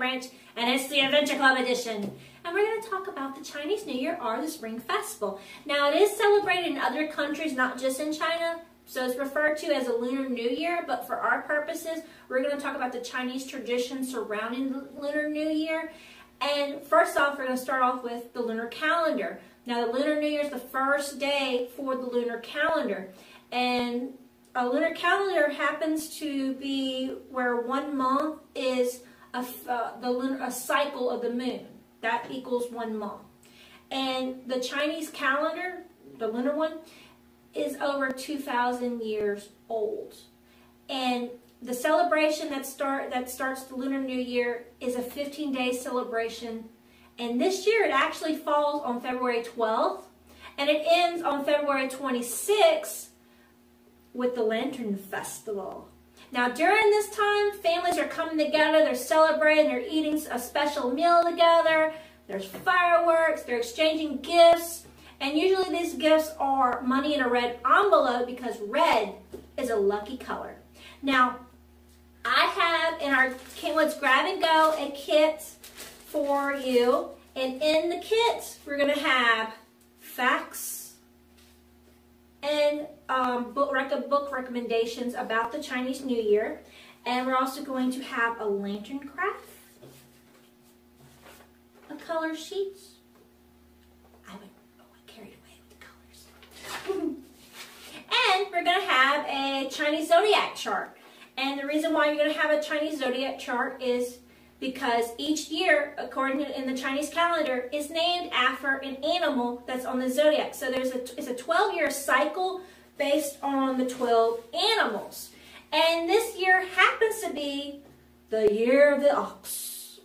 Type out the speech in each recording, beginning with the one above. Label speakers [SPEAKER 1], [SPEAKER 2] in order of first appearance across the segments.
[SPEAKER 1] and it's the Adventure Club edition. And we're going to talk about the Chinese New Year or the Spring Festival. Now, it is celebrated in other countries, not just in China. So it's referred to as a Lunar New Year, but for our purposes, we're going to talk about the Chinese tradition surrounding the Lunar New Year. And first off, we're going to start off with the lunar calendar. Now, the Lunar New Year is the first day for the lunar calendar. And a lunar calendar happens to be where one month is a, the lunar, a cycle of the moon. That equals one month. And the Chinese calendar, the lunar one, is over 2,000 years old. And the celebration that start that starts the Lunar New Year is a 15-day celebration. And this year it actually falls on February 12th. And it ends on February 26th with the Lantern Festival. Now during this time, families are coming together, they're celebrating, they're eating a special meal together, there's fireworks, they're exchanging gifts, and usually these gifts are money in a red envelope because red is a lucky color. Now, I have in our Kentwood's Grab and Go a kit for you, and in the kit, we're gonna have facts, and um, book, rec book recommendations about the Chinese New Year. And we're also going to have a lantern craft, a color sheet. I went oh, I carried away with the colors. and we're going to have a Chinese zodiac chart. And the reason why you're going to have a Chinese zodiac chart is because each year, according to in the Chinese calendar, is named after an animal that's on the zodiac. So there's a it's a 12-year cycle based on the 12 animals. And this year happens to be the year of the ox.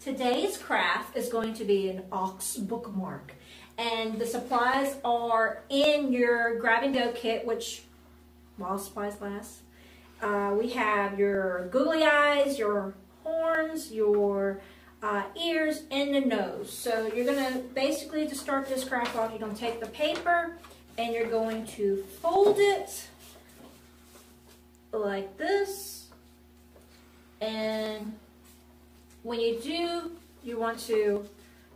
[SPEAKER 1] Today's craft is going to be an ox bookmark. And the supplies are in your grab and go kit, which while supplies last. Uh, we have your googly eyes, your horns, your uh, ears, and the nose. So you're going to basically, to start this craft off, you're going to take the paper and you're going to fold it like this. And when you do, you want to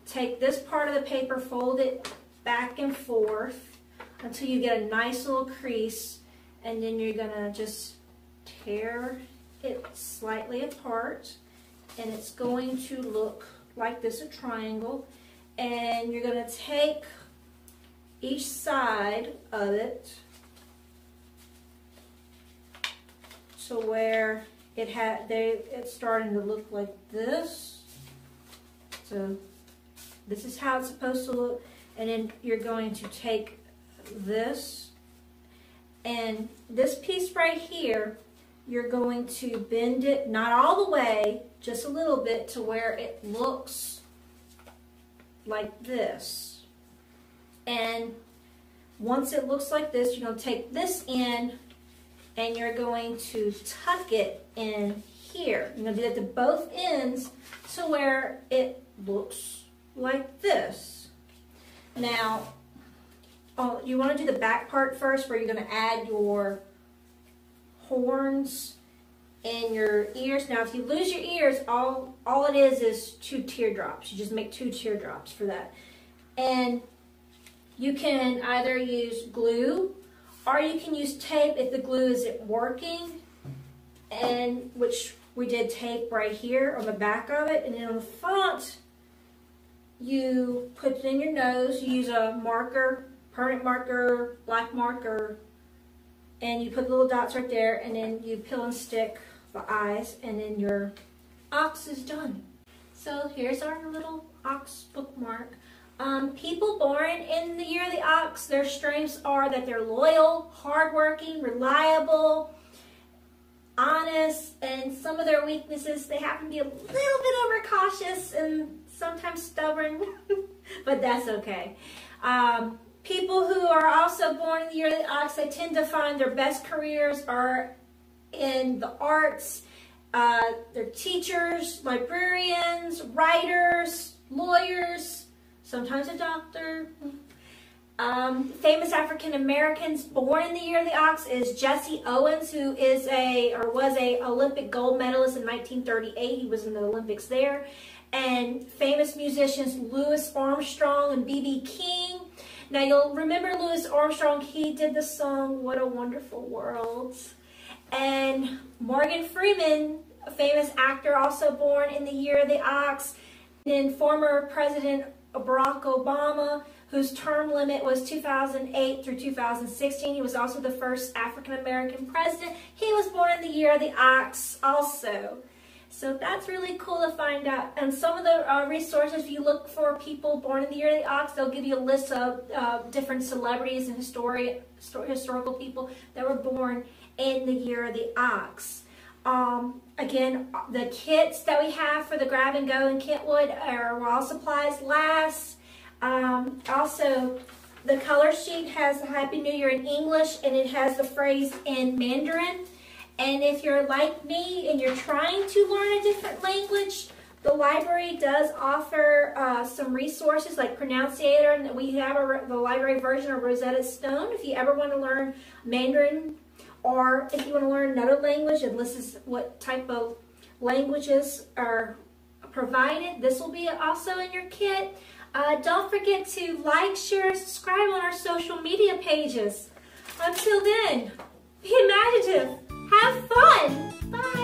[SPEAKER 1] take this part of the paper, fold it back and forth until you get a nice little crease. And then you're to just tear it slightly apart and it's going to look like this, a triangle. And you're going to take each side of it to where it had they it's starting to look like this. So this is how it's supposed to look. And then you're going to take this and this piece right here you're going to bend it, not all the way, just a little bit to where it looks like this. And once it looks like this, you're going to take this in and you're going to tuck it in here. You're going to do that to both ends to where it looks like this. Now, oh, you want to do the back part first where you're going to add your horns in your ears. Now, if you lose your ears, all, all it is is two teardrops. You just make two teardrops for that. And you can either use glue or you can use tape if the glue isn't working. And which we did tape right here on the back of it. And then on the front, you put it in your nose. You use a marker, permanent marker, black marker, and you put little dots right there and then you peel and stick the eyes and then your ox is done. So here's our little ox bookmark. Um, people born in the year of the ox, their strengths are that they're loyal, hardworking, reliable, honest, and some of their weaknesses, they happen to be a little bit overcautious and sometimes stubborn, but that's okay. Um, People who are also born in the year of the ox, they tend to find their best careers are in the arts. Uh, they're teachers, librarians, writers, lawyers, sometimes a doctor. Um, famous African Americans born in the year of the ox is Jesse Owens, who is a or was a Olympic gold medalist in 1938. He was in the Olympics there. And famous musicians Louis Armstrong and B.B. King. Now you'll remember Louis Armstrong. He did the song "What a Wonderful World." And Morgan Freeman, a famous actor, also born in the year of the ox. And former President Barack Obama whose term limit was 2008 through 2016. He was also the first African American president. He was born in the year of the ox also. So that's really cool to find out. And some of the uh, resources, if you look for people born in the year of the ox, they'll give you a list of uh, different celebrities and histori historical people that were born in the year of the ox. Um, again, the kits that we have for the grab and go in Kentwood are while supplies last. Um, also, the color sheet has the Happy New Year in English and it has the phrase in Mandarin. And if you're like me and you're trying to learn a different language, the library does offer uh, some resources like Pronunciator, and we have a, the library version of Rosetta Stone. If you ever want to learn Mandarin, or if you want to learn another language, and this is what type of languages are provided, this will be also in your kit. Uh, don't forget to like, share, subscribe on our social media pages. Until then, be imaginative. Have fun. Bye.